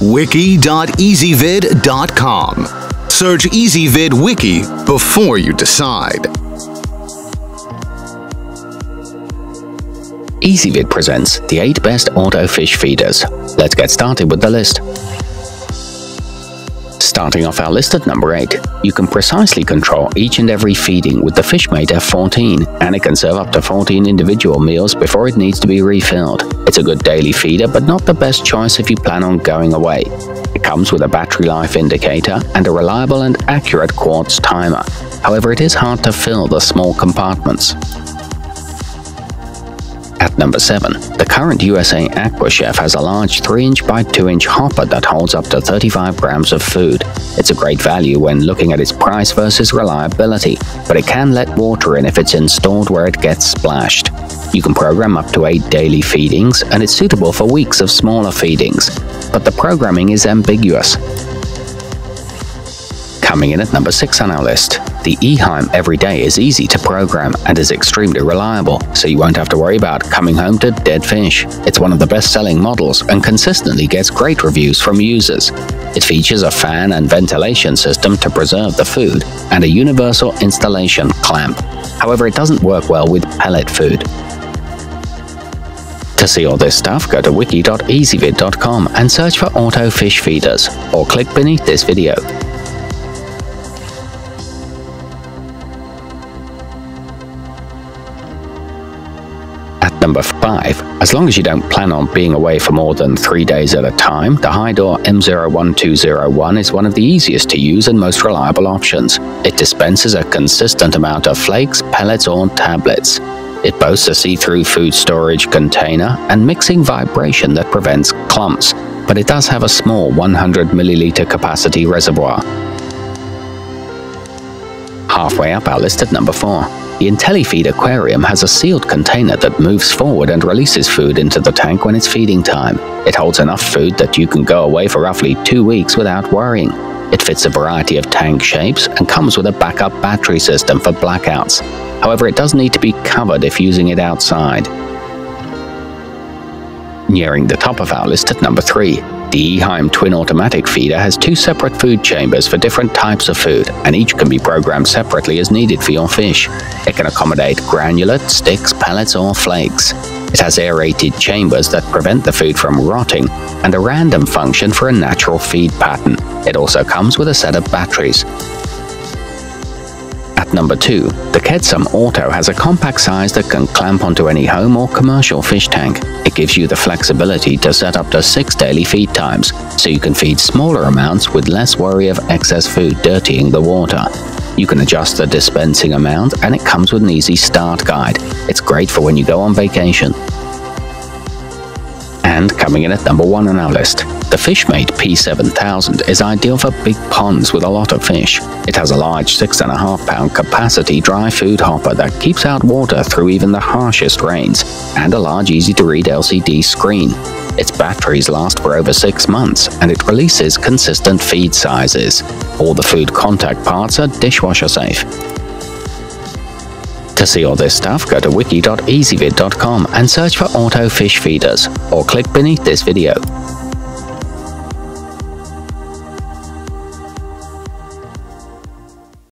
wiki.ezvid.com. Search Ezvid Wiki before you decide. Ezvid presents the 8 best auto fish feeders. Let's get started with the list. Starting off our list at number 8, you can precisely control each and every feeding with the Fishmate F14, and it can serve up to 14 individual meals before it needs to be refilled. It's a good daily feeder, but not the best choice if you plan on going away. It comes with a battery life indicator and a reliable and accurate quartz timer. However, it is hard to fill the small compartments. Number 7, the current USA Aqua Chef has a large 3-inch by 2-inch hopper that holds up to 35 grams of food. It's a great value when looking at its price versus reliability, but it can let water in if it's installed where it gets splashed. You can program up to 8 daily feedings, and it's suitable for weeks of smaller feedings, but the programming is ambiguous. Coming in at number 6 on our list, the Eheim Everyday is easy to program and is extremely reliable, so you won't have to worry about coming home to dead fish. It's one of the best-selling models and consistently gets great reviews from users. It features a fan and ventilation system to preserve the food and a universal installation clamp. However, it doesn't work well with pellet food. To see all this stuff, go to wiki.ezvid.com and search for auto fish feeders, or click beneath this video. Number 5. As long as you don't plan on being away for more than 3 days at a time, the Hydor M01201 is one of the easiest to use and most reliable options. It dispenses a consistent amount of flakes, pellets or tablets. It boasts a see-through food storage container and mixing vibration that prevents clumps, but it does have a small 100 milliliter capacity reservoir. Halfway up our list at number 4. The IntelliFeed aquarium has a sealed container that moves forward and releases food into the tank when it's feeding time. It holds enough food that you can go away for roughly two weeks without worrying. It fits a variety of tank shapes and comes with a backup battery system for blackouts. However, it does need to be covered if using it outside. Nearing the top of our list at number 3, the Eheim Twin Automatic Feeder has two separate food chambers for different types of food, and each can be programmed separately as needed for your fish. It can accommodate granulate, sticks, pellets, or flakes. It has aerated chambers that prevent the food from rotting, and a random function for a natural feed pattern. It also comes with a set of batteries. At number 2, the Kedsum Auto has a compact size that can clamp onto any home or commercial fish tank. It gives you the flexibility to set up to 6 daily feed times, so you can feed smaller amounts with less worry of excess food dirtying the water. You can adjust the dispensing amount and it comes with an easy start guide. It's great for when you go on vacation. And coming in at number 1 on our list, the Fishmate P7000 is ideal for big ponds with a lot of fish. It has a large 6.5 pound capacity dry food hopper that keeps out water through even the harshest rains, and a large easy to read LCD screen. Its batteries last for over 6 months, and it releases consistent feed sizes. All the food contact parts are dishwasher safe. To see all this stuff, go to wiki.ezvid.com and search for auto fish feeders, or click beneath this video.